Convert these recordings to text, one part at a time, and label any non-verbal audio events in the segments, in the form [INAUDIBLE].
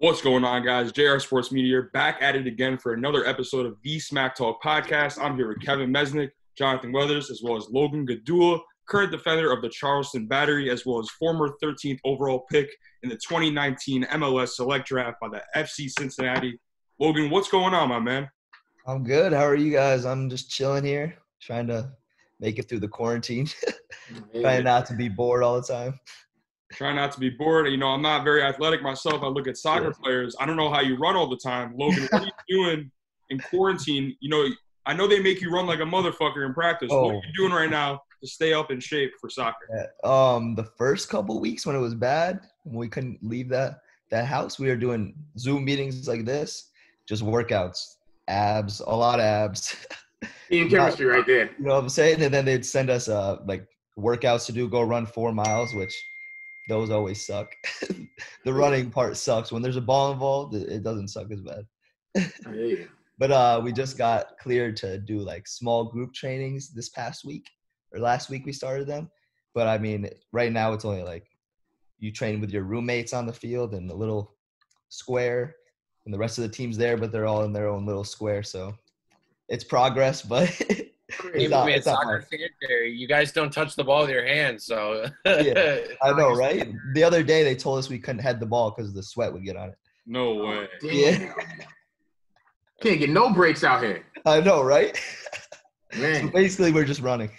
What's going on, guys? JR Sports Media back at it again for another episode of the Smack Talk podcast. I'm here with Kevin Mezick, Jonathan Weathers, as well as Logan Gdula, current defender of the Charleston Battery, as well as former 13th overall pick in the 2019 MLS Select Draft by the FC Cincinnati. Logan, what's going on, my man? I'm good. How are you guys? I'm just chilling here, trying to make it through the quarantine, [LAUGHS] trying not to be bored all the time. Try not to be bored. You know, I'm not very athletic myself. I look at soccer yeah. players. I don't know how you run all the time. Logan, what are you [LAUGHS] doing in quarantine? You know, I know they make you run like a motherfucker in practice. Oh. What are oh. you doing right now to stay up in shape for soccer? Yeah. Um, the first couple weeks when it was bad, when we couldn't leave that that house, we were doing Zoom meetings like this, just workouts, abs, a lot of abs. [LAUGHS] In chemistry, right there. You know what I'm saying? And then they'd send us uh like workouts to do, go run four miles, which those always suck. [LAUGHS] the running part sucks. When there's a ball involved, it, doesn't suck as bad. [LAUGHS] but uh, we just got cleared to do like small group trainings this past week or last week we started them. But I mean, right now it's only like you train with your roommates on the field in a little square, and the rest of the team's there, but they're all in their own little square. So it's progress, [LAUGHS] but It's not, it's soccer You guys don't touch the ball with your hands, so yeah, [LAUGHS] I know, right? The other day they told us we couldn't head the ball because the sweat would get on it. No oh, way. Yeah. [LAUGHS] Can't get no breaks out here. I know, right? [LAUGHS] Man. So basically, we're just running.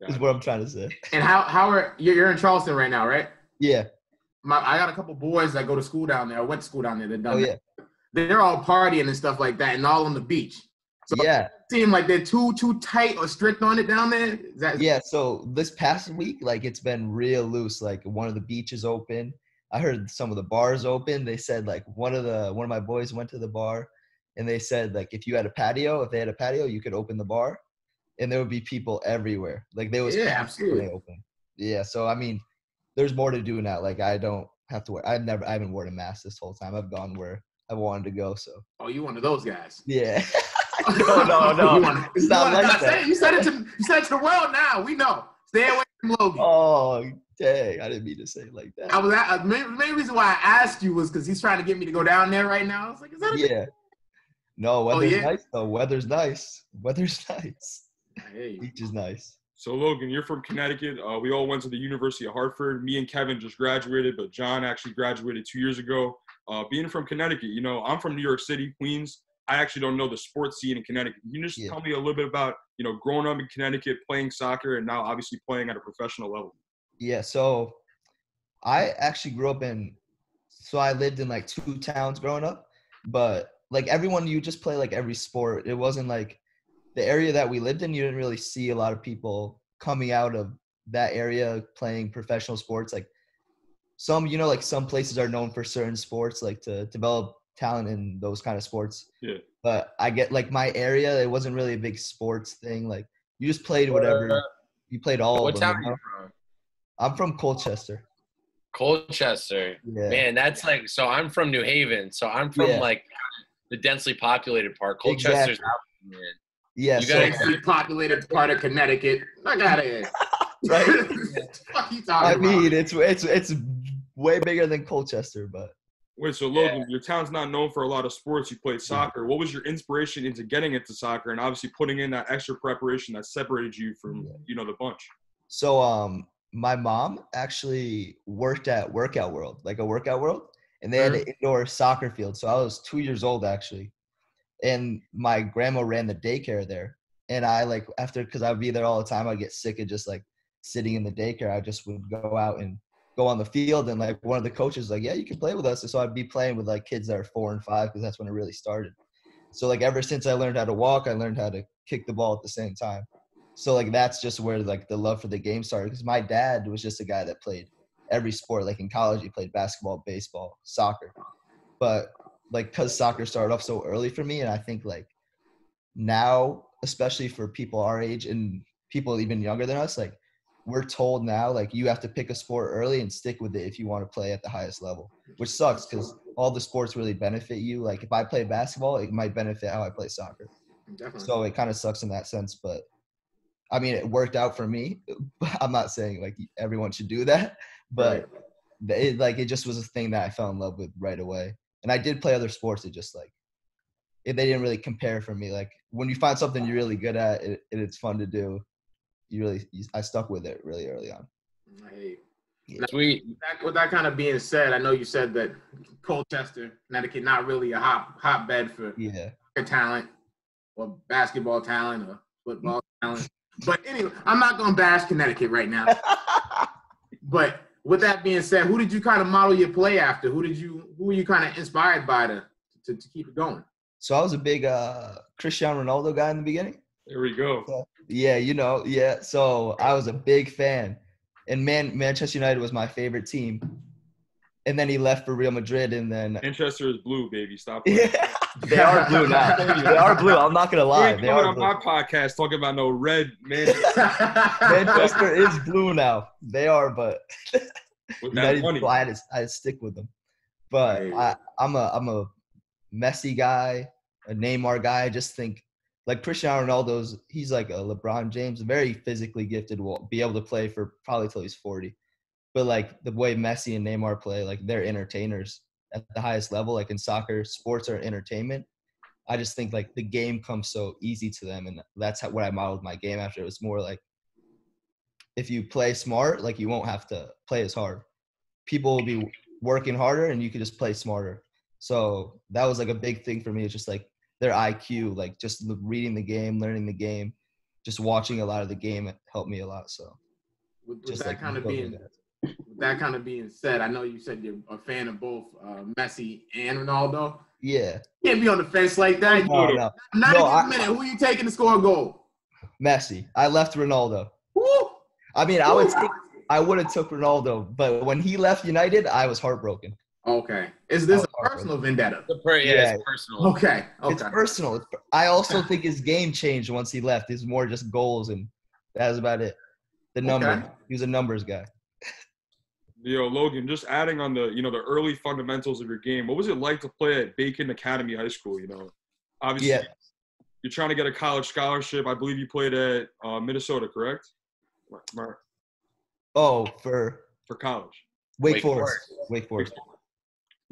is what I'm trying to say. And how how are you're in Charleston right now, right? Yeah. My I got a couple boys that go to school down there. I went to school down there. They're oh, done. Oh, yeah. They're all partying and stuff like that, and all on the beach. So yeah. Seem like they're too too tight or strict on it down there. That- yeah. So this past week, like it's been real loose. Like one of the beaches open. I heard some of the bars open. They said like one of the one of my boys went to the bar, and they said like if you had a patio, if they had a patio, you could open the bar, and there would be people everywhere. Like they was yeah, absolutely. open. Yeah. So I mean, there's more to do now. Like I don't have to wear. I've never. I haven't worn a mask this whole time. I've gone where I wanted to go. So. Oh, you one of those guys? Yeah. [LAUGHS] [LAUGHS] no, no, [LAUGHS] no. wanna, it's not like that. you said it to you said it to the world. Now we know. Stay away from Logan. Oh, dang! I didn't mean to say it like that. I was at, uh, main, main reason why I asked you was because he's trying to get me to go down there right now. I was like, is that a yeah? Thing? No, oh, weather's oh, yeah? nice though. Weather's nice. Weather's [LAUGHS] nice. Hey. Beach is nice. So Logan, you're from Connecticut. Uh, we all went to the University of Hartford. Me and Kevin just graduated, but John actually graduated two years ago. Uh, being from Connecticut, you know, I'm from New York City, Queens. I actually don't know the sports scene in Connecticut. Can you just yeah. tell me a little bit about, you know, growing up in Connecticut, playing soccer, and now obviously playing at a professional level? Yeah, so I actually grew up in, so I lived in like two towns growing up, but like everyone, you just play like every sport. It wasn't like the area that we lived in, you didn't really see a lot of people coming out of that area playing professional sports. Like some, you know, like some places are known for certain sports, like to develop talent in those kind of sports. Yeah. But I get like my area, it wasn't really a big sports thing. Like you just played whatever. Uh, you played all what of them. Town are you from? I'm from Colchester. Colchester. Yeah. Man, that's like so I'm from New Haven. So I'm from yeah. like the densely populated part. Colchester's exactly. out, man. Yeah, you got so, a populated part of Connecticut. I got it. right? [LAUGHS] fuck you talking I mean, it's it's it's way bigger than Colchester, but Wait, so Logan, yeah. your town's not known for a lot of sports. You played soccer. What was your inspiration into getting into soccer and obviously putting in that extra preparation that separated you from, you know, the bunch? So, um, my mom actually worked at Workout World, like a Workout World, and they had an indoor soccer field. So I was two years old actually, and my grandma ran the daycare there. And I like after because I'd be there all the time. I'd get sick of just like sitting in the daycare. I just would go out and go on the field and like one of the coaches like yeah you can play with us. And so i'd be playing with like kids that are four and five because that's when it really started. So like ever since i learned how to walk i learned how to kick the ball at the same time. So like that's just where like the love for the game started because my dad was just a guy that played every sport. Like in college he played basketball baseball soccer. But like because soccer started off so early for me and i think like now especially for people our age and people even younger than us like we're told now like you have to pick a sport early and stick with it if you want to play at the highest level, which sucks because all the sports really benefit you. Like if I play basketball, it might benefit how I play soccer. Definitely. So it kind of sucks in that sense, but I mean, it worked out for me. [LAUGHS] I'm not saying like everyone should do that, but right. it, like it just was a thing that I fell in love with right away. And I did play other sports. It just like it, they didn't really compare for me. Like when you find something you're really good at, it, it's fun to do. You really, you, I stuck with it really early on. Hey, yeah. Sweet. With that, with that kind of being said, I know you said that Colchester, Connecticut, not really a hot hotbed for yeah talent or basketball talent or football talent. But anyway, I'm not gonna bash Connecticut right now. [LAUGHS] but with that being said, who did you kind of model your play after? Who did you who were you kind of inspired by to, to, to keep it going? So I was a big uh, Cristiano Ronaldo guy in the beginning. There we go. So, yeah, you know, yeah. So I was a big fan, and man, Manchester United was my favorite team. And then he left for Real Madrid, and then Manchester is blue, baby. Stop. [LAUGHS] Yeah, they are blue [LAUGHS] now. they are blue. I'm not gonna lie. They are on my podcast talking about no red Manchester. [LAUGHS] Manchester is blue now. They are, but United, I had, to, I had to stick with them. But I, I'm a I'm a Messi guy, a Neymar guy. I just think like Cristiano Ronaldo's he's like a LeBron James, very physically gifted, will be able to play for probably till he's 40 but like the way Messi and Neymar play, like they're entertainers at the highest level. Like in soccer, sports are entertainment. I just think like the game comes so easy to them, and that's how, what I modeled my game after. It was more like if you play smart, like you won't have to play as hard. People will be working harder, and you can just play smarter. So that was like a big thing for me. It's just like their IQ, like just reading the game, learning the game, just watching a lot of the game helped me a lot. So with, with that like kind of being that kind of being said, I know you said you're a fan of both uh, Messi and Ronaldo. Yeah. You can't be on the fence like that. No, no. Not no, a minute. Who are you taking to score a goal? Messi. I left Ronaldo. Woo! I mean, I would take, I would have took Ronaldo, but when he left United, I was heartbroken. Okay. Is this a personal vendetta? Per, yeah, yeah, it's personal. Okay. okay. It's personal. I also think his game changed once he left. It's more just goals, and that was about it. The number. Okay. He was a numbers guy you know, Logan, just adding on the, you know, the early fundamentals of your game. What was it like to play at Bacon Academy High School? You know, obviously, yeah. you're trying to get a college scholarship. I believe you played at uh, Minnesota, correct? Mark. Oh, for for college. Wake, Wake Forest. Forest. Wake Forest.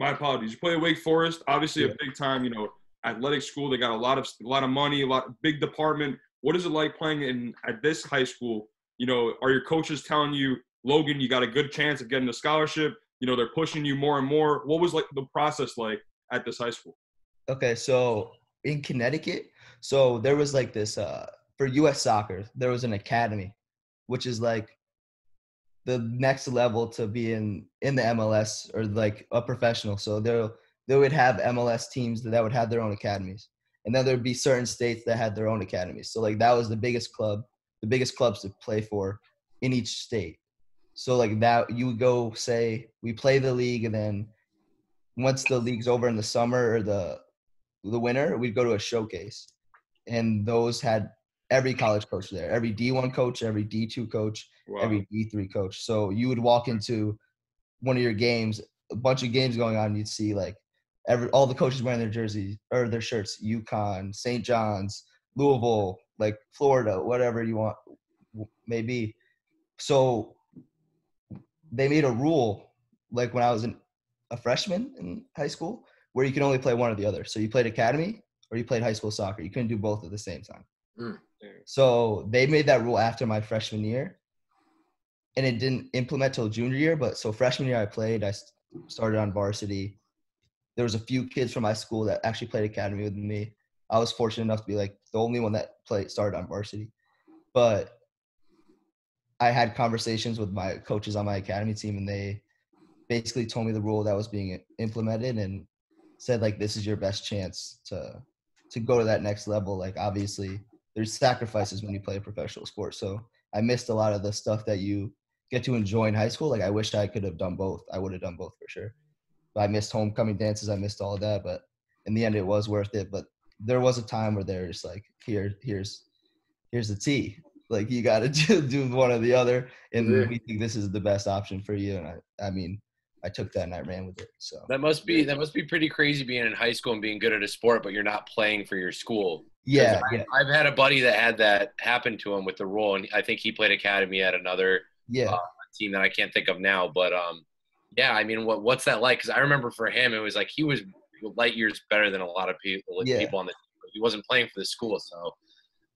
My apologies. You play at Wake Forest, obviously yeah. a big time, you know, athletic school. They got a lot of a lot of money, a lot big department. What is it like playing in at this high school? You know, are your coaches telling you Logan, you got a good chance of getting a scholarship. You know, they're pushing you more and more. What was like the process like at this high school? Okay, so in Connecticut, so there was like this uh for US soccer, there was an academy, which is like the next level to be in in the MLS or like a professional. So they they would have MLS teams that would have their own academies. And then there'd be certain states that had their own academies. So like that was the biggest club, the biggest clubs to play for in each state. So like that, you would go say we play the league, and then once the league's over in the summer or the the winter, we'd go to a showcase, and those had every college coach there, every D1 coach, every D2 coach, wow. every D3 coach. So you would walk into one of your games, a bunch of games going on, you'd see like every all the coaches wearing their jerseys or their shirts, UConn, St. John's, Louisville, like Florida, whatever you want maybe. So they made a rule like when I was in, a freshman in high school where you can only play one or the other. So you played academy or you played high school soccer. You couldn't do both at the same time. Mm. So they made that rule after my freshman year, and it didn't implement till junior year. But so freshman year I played. I started on varsity. There was a few kids from my school that actually played academy with me. I was fortunate enough to be like the only one that played started on varsity. But I had conversations with my coaches on my academy team, and they basically told me the rule that was being implemented and said like this is your best chance to to go to that next level. Like obviously there's sacrifices when you play a professional sport. So I missed a lot of the stuff that you get to enjoy in high school. Like I wish I could have done both. I would have done both for sure. But I missed homecoming dances. I missed all of that. But in the end, it was worth it. But there was a time where they're just like, here, here's, here's the tea. Like you got to [LAUGHS] do, do one or the other, and yeah. we think this is the best option for you. And I, I mean, I took that and I ran with it. So that must be that must be pretty crazy being in high school and being good at a sport, but you're not playing for your school. Yeah, I, yeah. I've had a buddy that had that happen to him with the rule, and I think he played academy at another yeah uh, team that I can't think of now. But um, yeah, I mean, what what's that like? Because I remember for him, it was like he was light years better than a lot of people. Yeah. People on the he wasn't playing for the school, so.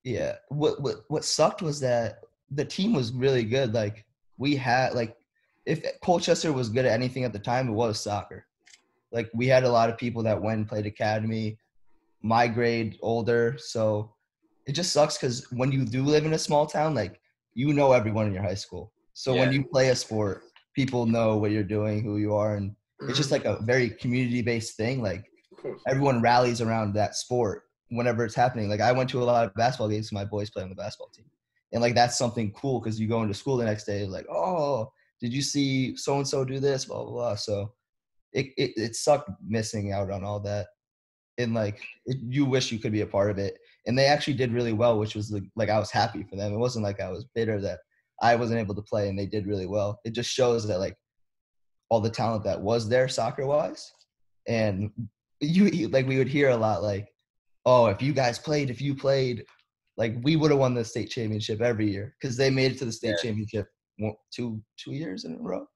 Yeah, what what what sucked was that the team was really good. Like we had like if Colchester was good at anything at the time, it was soccer. Like we had a lot of people that went and played academy, my grade, older. So it just sucks because when you do live in a small town, like you know everyone in your high school. So yeah. when you play a sport, people know what you're doing, who you are, and it's just mm-hmm. like a very community based thing. Like everyone rallies around that sport whenever it's happening. Like I went to a lot of basketball games. My boys play on the basketball team, and like that's something cool because you go into school the next day, like, oh, did you see so and so do this? Blah blah blah. So it, it it sucked missing out on all that, and like it, you wish you could be a part of it. And they actually did really well, which was like, like I was happy for them. It wasn't like I was bitter that I wasn't able to play, and they did really well. It just shows that like all the talent that was there soccer wise, and you like we would hear a lot like, oh, if you guys played, if you played, like we would have won the state championship every year because they made it to the state yeah. championship two two years in a row.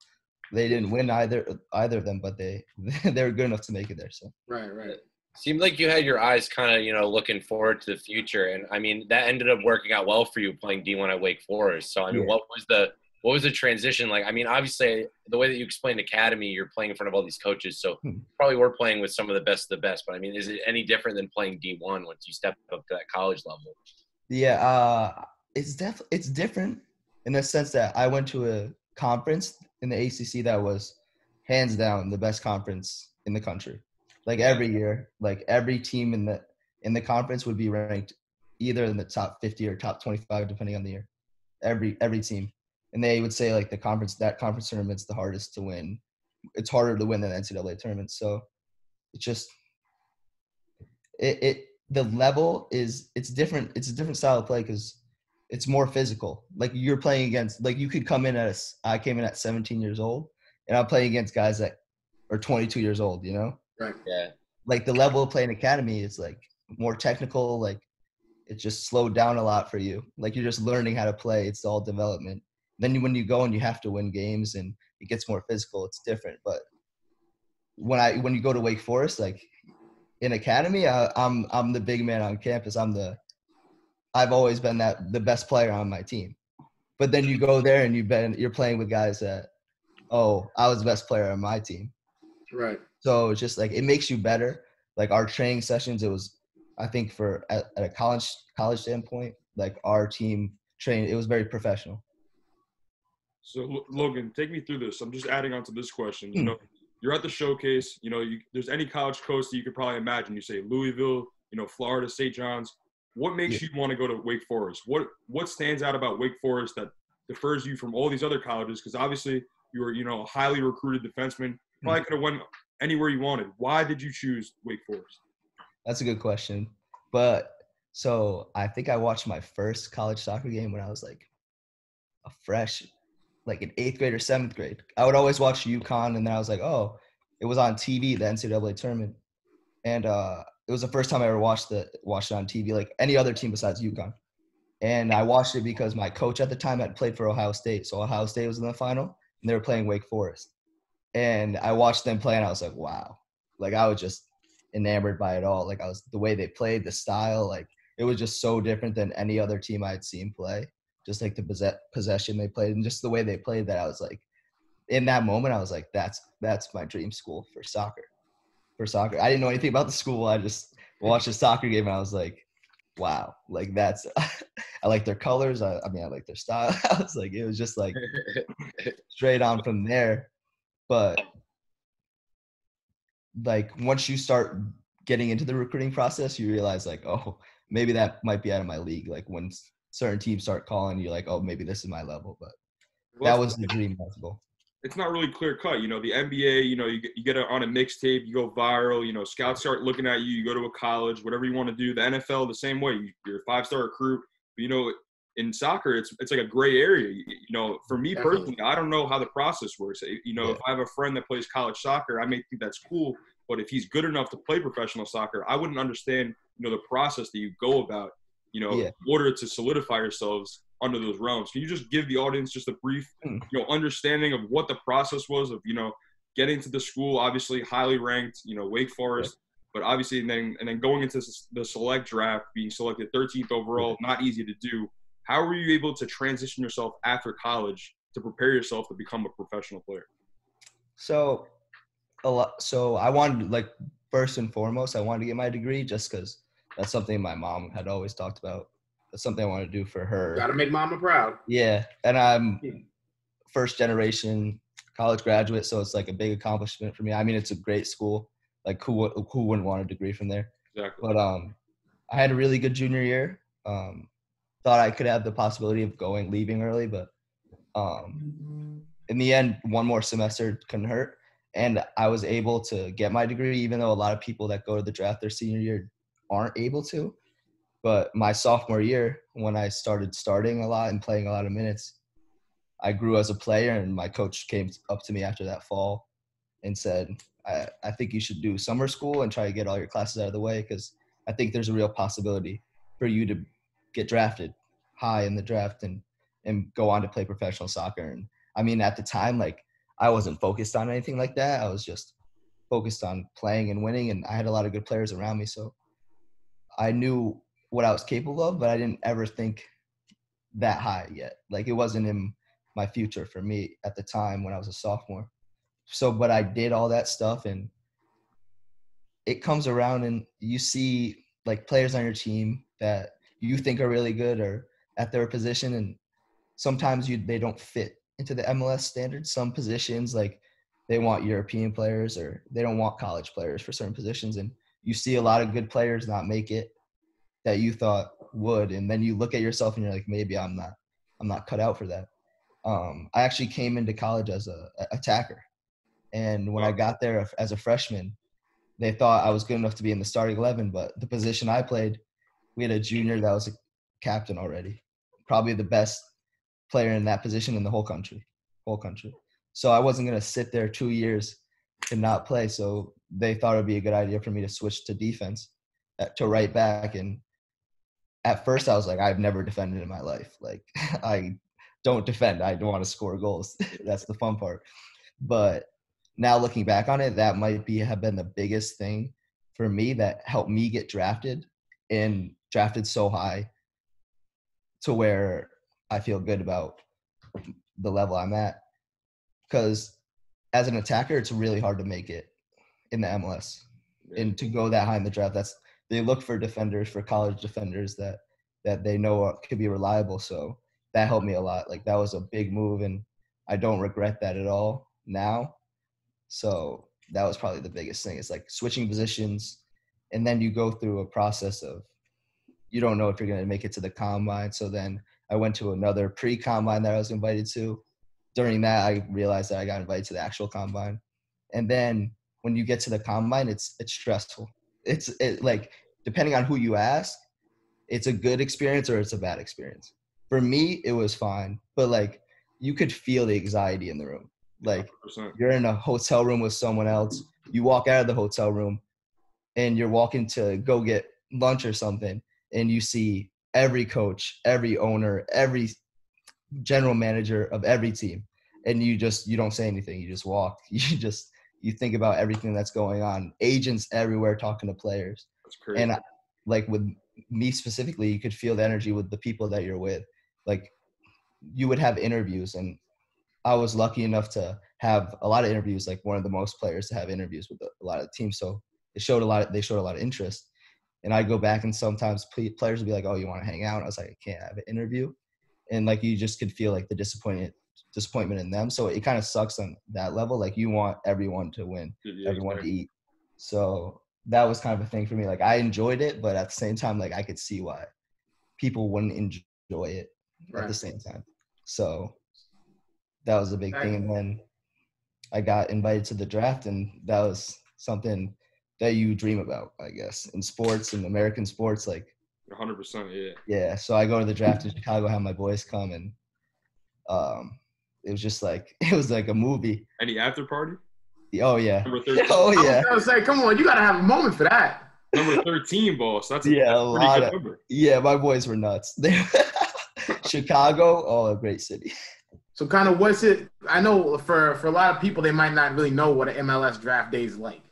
They didn't win either either of them, but they [LAUGHS] they were good enough to make it there. So right, right. Seemed like you had your eyes kind of you know looking forward to the future, and I mean that ended up working out well for you playing D1 at Wake Forest. So I mean, yeah. what was the what was the transition like? I mean, obviously the way that you explained academy, you're playing in front of all these coaches, so hmm. probably we're playing with some of the best of the best. But I mean, is it any different than playing D1 once you step up to that college level? Yeah, uh, it's def it's different in the sense that I went to a conference in the ACC that was hands down the best conference in the country. Like every year, like every team in the in the conference would be ranked either in the top 50 or top 25 depending on the year. Every every team. And they would say like the conference that conference tournament's the hardest to win. It's harder to win than NCAA tournament. So it's just it, it the level is it's different. It's a different style of play because it's more physical. Like you're playing against, like you could come in at, I came in at 17 years old and I'm playing against guys that are 22 years old, you know? Right. Yeah. Like the level of playing academy is like more technical. Like it's just slowed down a lot for you. Like you're just learning how to play. It's all development. Then when you go and you have to win games and it gets more physical, it's different. But when I, when you go to Wake Forest, like in academy, I, I'm, I'm the big man on campus. I'm the, I've always been that the best player on my team. But then you go there and you've been you're playing with guys that, oh, I was the best player on my team. Right. So it's just like it makes you better. Like our training sessions, it was I think for at, at a college college standpoint, like our team trained, it was very professional. So Logan, take me through this. I'm just adding on to this question. You hmm. know, you're at the showcase. You know, you, there's any college coach that you could probably imagine. You say Louisville, you know, Florida, St. John's. What makes yeah. you want to go to Wake Forest? What what stands out about Wake Forest that differs you from all these other colleges? Because obviously you were, you know, a highly recruited defenseman. Probably mm-hmm. could have went anywhere you wanted. Why did you choose Wake Forest? That's a good question. But so I think I watched my first college soccer game when I was like a fresh, like an eighth grade or seventh grade. I would always watch UConn, and then I was like, oh, it was on TV, the NCAA tournament, and uh, it was the first time I ever watched the watched it on TV, like any other team besides UConn. And I watched it because my coach at the time had played for Ohio State, so Ohio State was in the final, and they were playing Wake Forest. And I watched them play, and I was like, wow, like I was just enamored by it all. Like I was the way they played, the style, like it was just so different than any other team I had seen play. Just like the possession they played, and just the way they played. That I was like, in that moment, I was like, that's that's my dream school for soccer for soccer. I didn't know anything about the school. I just watched a soccer game and I was like, wow, like that's, [LAUGHS] I like their colors. I, I mean, I like their style. [LAUGHS] I was like, it was just like [LAUGHS] straight on from there. But like once you start getting into the recruiting process, you realize like, oh, maybe that might be out of my league. Like when certain teams start calling, you're like, oh, maybe this is my level. But well, that was the dream possible it's not really clear cut. You know, the NBA, you know, you get, you get on a mixtape, you go viral, you know, scouts start looking at you, you go to a college, whatever you want to do. The NFL, the same way. You're a five star recruit. But, you know, in soccer, it's it's like a gray area. You, you know, for me personally, I don't know how the process works. You know, yeah. if I have a friend that plays college soccer, I may think that's cool. But if he's good enough to play professional soccer, I wouldn't understand, you know, the process that you go about, you know, yeah. in order to solidify yourselves under those realms. Can you just give the audience just a brief, hmm. you know, understanding of what the process was of, you know, getting to the school, obviously highly ranked, you know, Wake Forest, but obviously and then and then going into the select draft, being selected 13th overall, not easy to do. How were you able to transition yourself after college to prepare yourself to become a professional player? So, a lot. So I wanted like first and foremost, I wanted to get my degree just because that's something my mom had always talked about. That's something I want to do for her. Got to make mama proud. Yeah, and I'm first generation college graduate, so it's like a big accomplishment for me. I mean, it's a great school. Like who who wouldn't want a degree from there? Exactly. But um, I had a really good junior year. Um, thought I could have the possibility of going leaving early, but um, in the end, one more semester couldn't hurt, and I was able to get my degree, even though a lot of people that go to the draft their senior year aren't able to. But my sophomore year, when I started starting a lot and playing a lot of minutes, I grew as a player. And my coach came up to me after that fall and said, I, I think you should do summer school and try to get all your classes out of the way because I think there's a real possibility for you to get drafted high in the draft and and go on to play professional soccer. And I mean, at the time, like I wasn't focused on anything like that. I was just focused on playing and winning, and I had a lot of good players around me. So I knew what I was capable of, but I didn't ever think that high yet. Like it wasn't in my future for me at the time when I was a sophomore. So, but I did all that stuff and it comes around and you see like players on your team that you think are really good or at their position and sometimes you they don't fit into the MLS standards. Some positions like they want European players or they don't want college players for certain positions and you see a lot of good players not make it that you thought would and then you look at yourself and you're like maybe i'm not i'm not cut out for that um, i actually came into college as a, a attacker and when i got there as a freshman they thought i was good enough to be in the starting 11 but the position i played we had a junior that was a captain already probably the best player in that position in the whole country whole country so i wasn't going to sit there two years and not play so they thought it would be a good idea for me to switch to defense uh, to right back and at first I was like, I've never defended in my life. Like [LAUGHS] I don't defend. I don't want to score goals. [LAUGHS] That's the fun part. But now looking back on it, that might be have been the biggest thing for me that helped me get drafted and drafted so high to where I feel good about the level I'm at. Because as an attacker, it's really hard to make it in the MLS. And to go that high in the draft, that's they look for defenders for college defenders that that they know could be reliable. So that helped me a lot. Like that was a big move, and I don't regret that at all now. So that was probably the biggest thing. It's like switching positions, and then you go through a process of you don't know if you're going to make it to the combine. So then I went to another pre-combine that I was invited to. During that, I realized that I got invited to the actual combine, and then when you get to the combine, it's it's stressful it's it, like depending on who you ask, it's a good experience or it's a bad experience. For me, it was fine, but like you could feel the anxiety in the room. Like 100%. you're in a hotel room with someone else, you walk out of the hotel room and you're walking to go get lunch or something and you see every coach, every owner, every general manager of every team and you just you don't say anything, you just walk. [LAUGHS] You just you think about everything that's going on. Agents everywhere talking to players. And like with me specifically, you could feel the energy with the people that you're with. Like you would have interviews, and I was lucky enough to have a lot of interviews. Like one of the most players to have interviews with a lot of teams. So it showed a lot. Of, they showed a lot of interest. And I go back and sometimes players would be like, "Oh, you want to hang out?" And I was like, "I can't have an interview." And like you just could feel like the disappointment disappointment in them. So it kind of sucks on that level. Like you want everyone to win, yeah, everyone to eat. So that was kind of a thing for me. Like I enjoyed it, but at the same time, like I could see why people wouldn't enjoy it right. at the same time. So that was a big right. thing. And then I got invited to the draft, and that was something that you dream about, I guess, in sports and American sports. Like 100%, yeah. Yeah. So I go to the draft in Chicago, have my boys come, and um, it was just like [LAUGHS] it was like a movie. Any after party? Oh yeah. Number [LAUGHS] 13. Oh yeah. I was say, come on, you gotta have a moment for that. Number thirteen, boss. That's a, yeah, that's a, a lot of, number. Yeah, my boys were nuts. [LAUGHS] Chicago, oh, a great city. So kind of what's it? I know for for a lot of people they might not really know what an MLS draft day is like.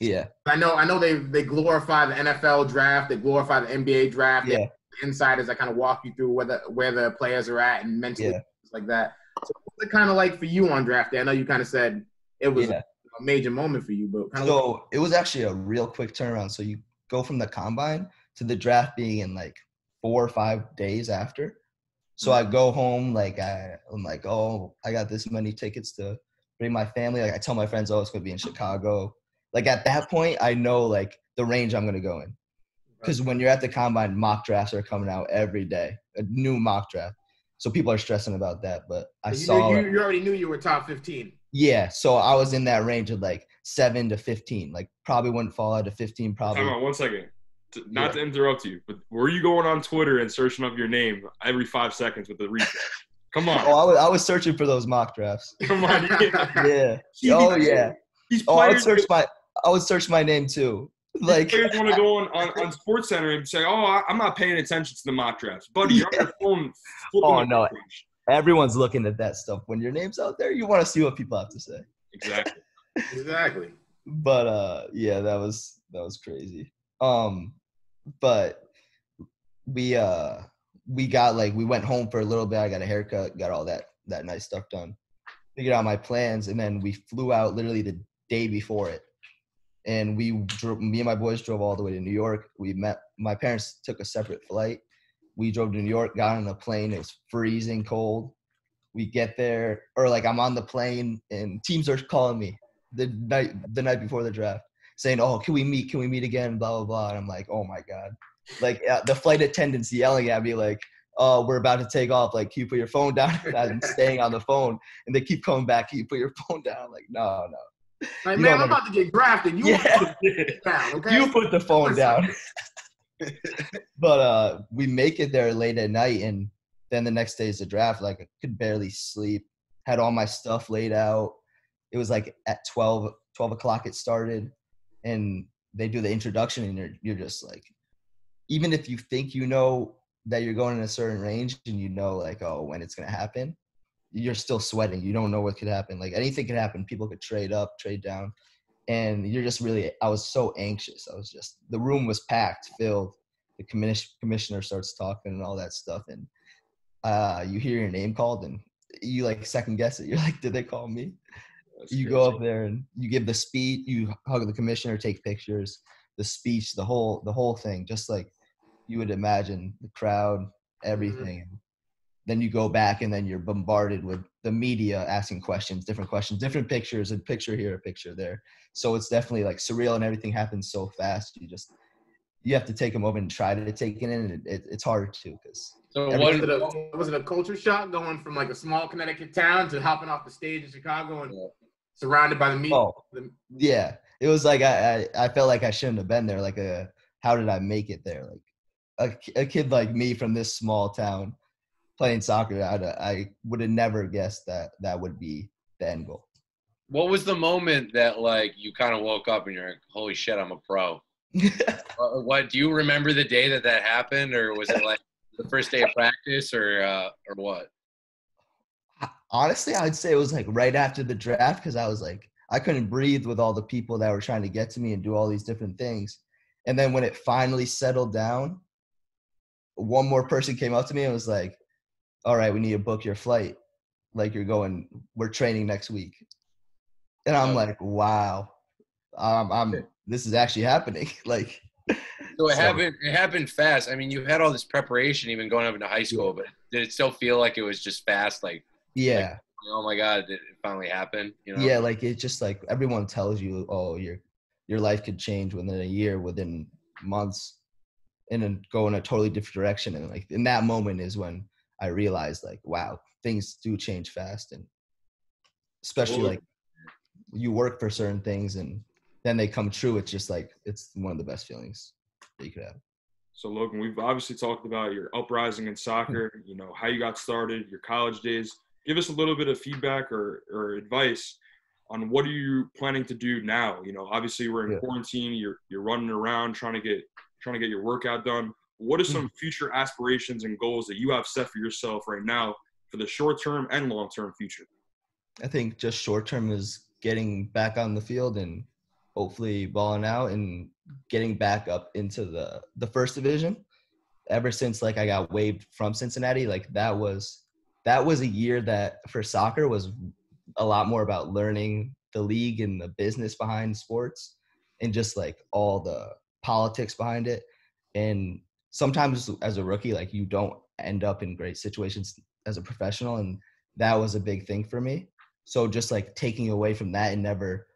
Yeah. I know I know they they glorify the NFL draft, they glorify the NBA draft. Yeah. Insiders that kind of walk you through where the where the players are at and mentally Yeah. things like that. So what's it kind of like for you on draft day? I know you kind of said it was Yeah. a major moment for you, but kind of So it was actually a real quick turnaround. So you go from the combine to the draft being in like four or five days after. So mm-hmm. I go home like I, I'm like, oh, I got this many tickets to bring my family. Like I tell my friends, oh, it's gonna be in Chicago. Like at that point, I know like the range I'm gonna go in. Because when you're at the combine, mock drafts are coming out every day, a new mock draft. So people are stressing about that. But I you, saw, knew, you, you already knew you were top fifteen. yeah. So I was in that range of like seven to fifteen. Like probably wouldn't fall out of fifteen. Probably. Time out one second. T- Not Yeah. to interrupt you, but were you going on Twitter and searching up your name every five seconds with the research? Come on. Oh, I was, I was searching for those mock drafts. Come on. [LAUGHS] Yeah. These- Oh yeah. These Oh, I would search my I would search my name too. Like players want to go on, [LAUGHS] on, on Sports Center and say, "Oh, I- I'm not paying attention to the mock drafts, buddy. You're on your phone." flipping [LAUGHS] Oh, no. page." everyone's looking at that stuff. When your name's out there, you want to see what people have to say. Exactly. [LAUGHS] Exactly. But uh yeah, that was that was crazy. Um but we uh we got like we went home for a little bit. I got a haircut, got all that that nice stuff done. Figured out my plans and then we flew out literally the day before it. And we drove me and my boys drove all the way to New York. We met my parents took a separate flight. We drove to New York, got on a plane, it was freezing cold. We get there, or like I'm on the plane and teams are calling me the night the night before the draft, saying, "Oh, can we meet? Can we meet again?" Blah blah blah. And I'm like, "Oh my god!" Like uh, the flight attendants yelling at me, like, "Oh, we're about to take off. Like, can you put your phone down?" And [LAUGHS] I'm staying on the phone, and they keep coming back. Can you put your phone down? I'm like, no, no. Like, You man, I'm about to get drafted. You Yeah. down, [LAUGHS] okay? You put the phone down. [LAUGHS] but uh, we make it there late at night, and then the next day is the draft. Like, I could barely sleep. Had all my stuff laid out. It was like at 12, 12 o'clock it started, and they do the introduction, and you're you're just like, even if you think you know that you're going in a certain range, and you know like, oh, when it's gonna happen, you're still sweating. You don't know what could happen. Like anything could happen. People could trade up, trade down. And you're just really i was so anxious. I was just the room was packed filled. The commis- commissioner starts talking and all that stuff. And uh you hear your name called and you like second guess it. [LAUGHS] You're like did they call me? That's you go up there and you give the speech. You hug the commissioner take pictures the speech the whole the whole thing. Just like you would imagine the crowd everything then you go back and then you're bombarded with the media asking questions different questions different pictures a picture here a picture there so it's definitely like surreal and everything happens so fast you just you have to take a moment and try to take it in and it, it, it's hard to because So Was what? it, a, was it a culture shock going from like a small Connecticut town to hopping off the stage in Chicago and Yeah. surrounded by the media? oh yeah it was like I, I i felt like i shouldn't have been there like a how did i make it there like a, a kid like me from this small town playing soccer i i would have never guessed that that would be the end goal What was the moment that like you kind of woke up and you're like, "Holy shit, I'm a pro"? [LAUGHS] Uh, What do you remember the day that that happened, or was it like the first day of practice, or uh, or what? honestly i'd say it was like right after the draft because i was like i couldn't breathe with all the people that were trying to get to me and do all these different things and then when it finally settled down one more person came up to me and was like all right we need to book your flight like you're going we're training next week and i'm like wow um, i'm this is actually happening [LAUGHS] like So it So- happened. It happened fast. I mean, you had all this preparation, even going up into high school, but did it still feel like it was just fast? Like, yeah oh my god, did it finally happen? You know? yeah like it's just like everyone tells you oh your your life could change within a year within months and then go in a totally different direction and like in that moment is when i realized like wow things do change fast and especially like you work for certain things and then they come true it's just like it's one of the best feelings that you could have So Logan, we've obviously talked about your uprising in hmm. soccer, you know, how you got started, your college days. Give us a little bit of feedback or, or advice on what are you planning to do now? You know, obviously we're in Yeah. quarantine, you're you're running around trying to get trying to get your workout done. What are some hmm. future aspirations and goals that you have set for yourself right now for the short term and long term future? I think just short term is getting back on the field and hopefully balling out and getting back up into the the first division. Ever since like I got waived from Cincinnati, like that was that was a year that for soccer was a lot more about learning the league and the business behind sports and just like all the politics behind it. And sometimes as a rookie, like you don't end up in great situations as a professional. And that was a big thing for me. So just like taking away from that and never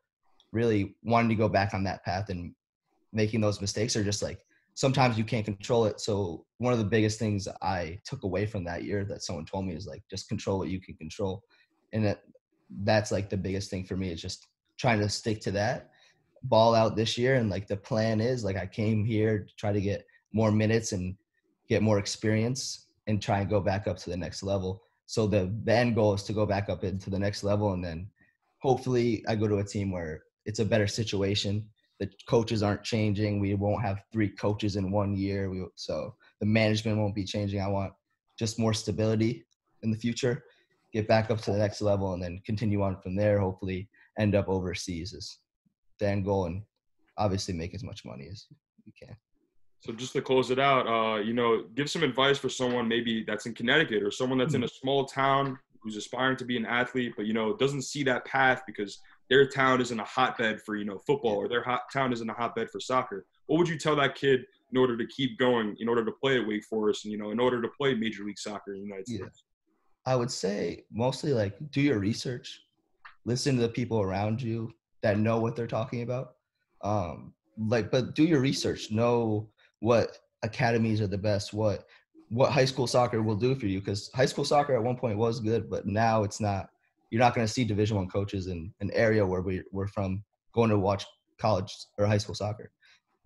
really wanting to go back on that path and making those mistakes are just like sometimes you can't control it. So one of the biggest things I took away from that year that someone told me is like just control what you can control. And that that's like the biggest thing for me is just trying to stick to that ball out this year and like the plan is like I came here to try to get more minutes and get more experience and try and go back up to the next level. So the, the end goal is to go back up into the next level and then hopefully I go to a team where it's a better situation. The coaches aren't changing. We won't have three coaches in one year. We, so the management won't be changing. I want just more stability in the future, get back up to the next level, and then continue on from there. Hopefully, end up overseas is the end goal, and obviously make as much money as you can. So just to close it out, uh, you know, give some advice for someone maybe that's in Connecticut or someone that's in a small town who's aspiring to be an athlete, but you know doesn't see that path because their town isn't a hotbed for you know football or their hot town isn't a hotbed for soccer. What would you tell that kid in order to keep going, in order to play at Wake Forest, and you know, in order to play Major League Soccer in the United States? Yeah. I would say mostly like do your research, listen to the people around you that know what they're talking about. Um, like, but do your research. Know what academies are the best. What what high school soccer will do for you because high school soccer at one point was good, but now it's not. You're not going to see Division One coaches in an area where we, we're from going to watch college or high school soccer.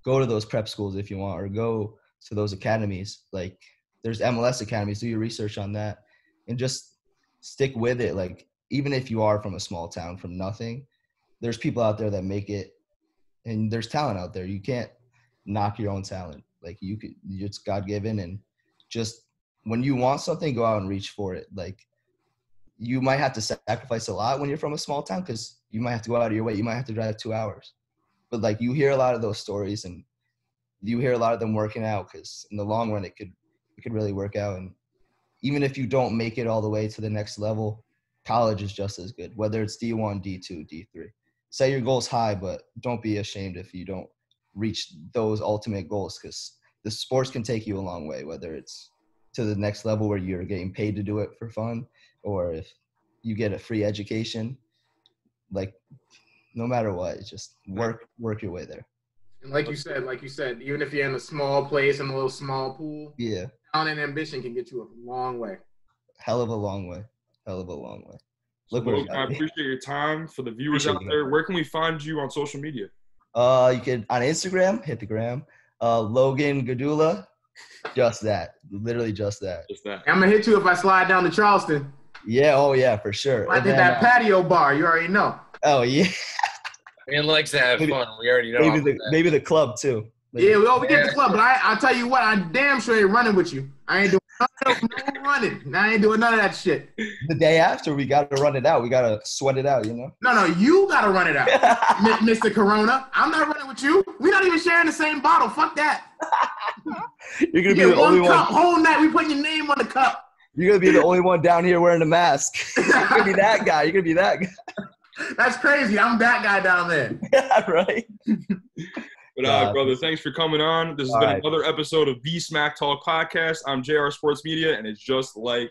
Go to those prep schools if you want, or go to those academies. Like there's MLS academies. Do your research on that, and just stick with it. Like even if you are from a small town from nothing, there's people out there that make it, and there's talent out there. You can't knock your own talent. Like you could, it's God given, and just when you want something, go out and reach for it. Like you might have to sacrifice a lot when you're from a small town because you might have to go out of your way. You might have to drive two hours, but like you hear a lot of those stories, and you hear a lot of them working out because in the long run, it could it could really work out. And even if you don't make it all the way to the next level, college is just as good. Whether it's D1, D2, D3, set your goals high, but don't be ashamed if you don't reach those ultimate goals because the sports can take you a long way, whether it's to the next level where you're getting paid to do it for fun or if you get a free education. Like no matter what, it's just work work your way there. And like you said, like you said, even if you're in a small place in a little small pool, yeah, talent and ambition can get you a long way. Hell of a long way. Hell of a long way. Look, so, I appreciate your time. For the viewers appreciate out there, where can we find you on social media? Uh, you can on Instagram, hit the gram. Uh, Logan Gdula, just that, literally just that. Just that. I'm gonna hit you if I slide down to Charleston. Yeah. Oh yeah, for sure. I did then, that uh, patio bar. You already know. Oh yeah. [LAUGHS] Man likes to have maybe, fun. We already know. Maybe the maybe the club too. Maybe. Yeah, we all we get the club, but I I tell you what, I damn sure ain't running with you. I ain't doing no running. I ain't doing none of that shit. The day after, we got to run it out. We got to sweat it out, you know? No, no, you got to run it out, [LAUGHS] Mr. Corona. I'm not running with you. We're not even sharing the same bottle. Fuck that. [LAUGHS] You're going to be the only cup, one. Whole night, we putting your name on the cup. You're to be the only one down here wearing a mask. [LAUGHS] You're to be that guy. You're to be that guy. That's crazy. I'm that guy down there. Yeah, right. But uh, brother, thanks for coming on. This has been right. another episode of the Smack Talk podcast. I'm JR Sports Media, and it's just like